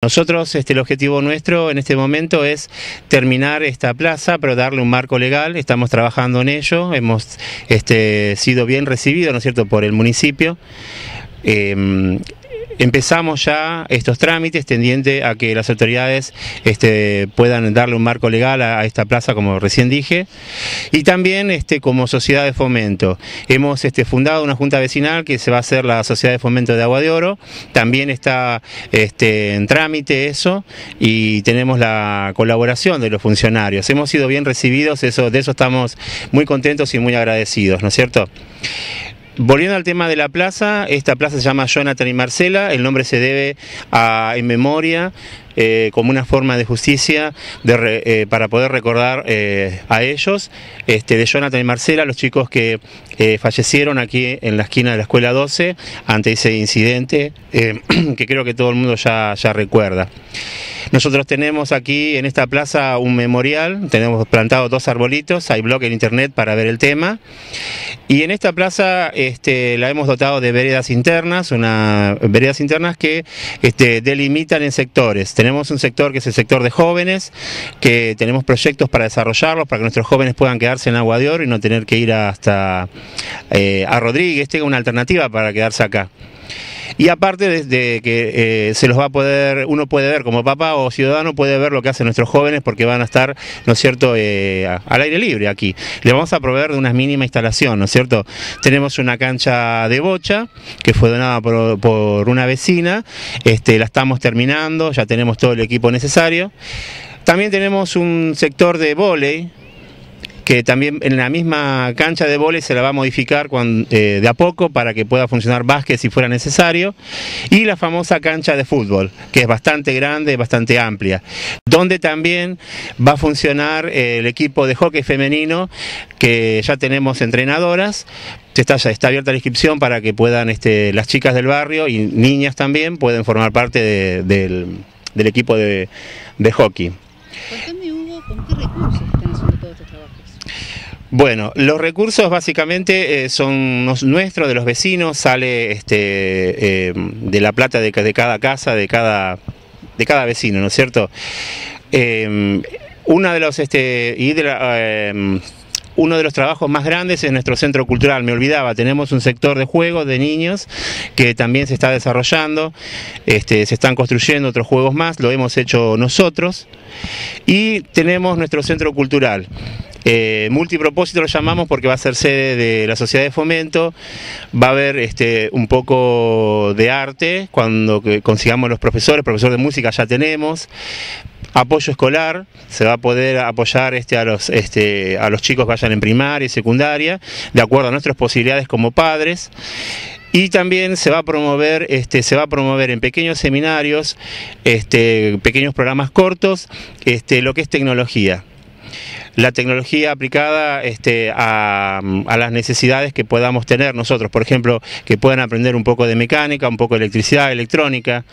Nosotros, este, el objetivo nuestro en este momento es terminar esta plaza, pero darle un marco legal. Estamos trabajando en ello. Hemos este, sido bien recibidos, ¿no es cierto?, por el municipio. Em, empezamos ya estos trámites tendiente a que las autoridades este, puedan darle un marco legal a, esta plaza, como recién dije, y también este, como sociedad de fomento. Hemos este, fundado una junta vecinal que se va a hacer la sociedad de fomento de Agua de Oro, también está en trámite eso y tenemos la colaboración de los funcionarios. Hemos sido bien recibidos, de eso estamos muy contentos y muy agradecidos, ¿no es cierto? Volviendo al tema de la plaza, esta plaza se llama Jonathan y Marcela, el nombre se debe a en memoria eh, como una forma de justicia eh, para poder recordar eh, a ellos, este, de Jonathan y Marcela, los chicos que fallecieron aquí en la esquina de la Escuela 12 ante ese incidente que creo que todo el mundo ya, ya recuerda. Nosotros tenemos aquí en esta plaza un memorial, tenemos plantado dos arbolitos, hay blog en internet para ver el tema. Y en esta plaza este, la hemos dotado de veredas internas, una, veredas internas que este, delimitan en sectores. Tenemos un sector que es el sector de jóvenes, que tenemos proyectos para desarrollarlos, para que nuestros jóvenes puedan quedarse en Agua de Oro y no tener que ir hasta eh, a Rodríguez, tenga una alternativa para quedarse acá. Y aparte de, que eh, se los va a poder, uno puede ver como papá o ciudadano, puede ver lo que hacen nuestros jóvenes porque van a estar, ¿no es cierto?, eh, al aire libre aquí. Le vamos a proveer de una mínima instalación, ¿no es cierto? Tenemos una cancha de bocha que fue donada por, una vecina, este, la estamos terminando, ya tenemos todo el equipo necesario. También tenemos un sector de vóley, que también en la misma cancha de vóley se la va a modificar eh, de a poco para que pueda funcionar básquet si fuera necesario, y la famosa cancha de fútbol, que es bastante grande, bastante amplia, donde también va a funcionar eh, el equipo de hockey femenino, que ya tenemos entrenadoras, Está, está abierta la inscripción para que puedan este, las chicas del barrio y niñas también pueden formar parte del, equipo de, hockey. Hugo, ¿con qué recursos están haciendo todos estos trabajos? Bueno, los recursos básicamente eh, son nuestros, de los vecinos, sale este, eh, de la plata de, cada casa, de cada, de cada vecino, ¿no es cierto? Eh, una de los, este, y de uno de los trabajos más grandes es nuestro centro cultural, me olvidaba, tenemos un sector de juegos de niños que también se está desarrollando, este, se están construyendo otros juegos más, lo hemos hecho nosotros, y tenemos nuestro centro cultural. Eh, multipropósito lo llamamos porque va a ser sede de la sociedad de fomento, va a haber este, un poco de arte cuando consigamos los profesores, profesor de música ya tenemos, apoyo escolar, se va a poder apoyar este, a, los, este, a los chicos que vayan en primaria y secundaria, de acuerdo a nuestras posibilidades como padres. Y también se va a promover, este, se va a promover en pequeños seminarios, este, pequeños programas cortos, este, lo que es tecnología la tecnología aplicada este, a, las necesidades que podamos tener nosotros, por ejemplo, que puedan aprender un poco de mecánica, un poco de electricidad, electrónica.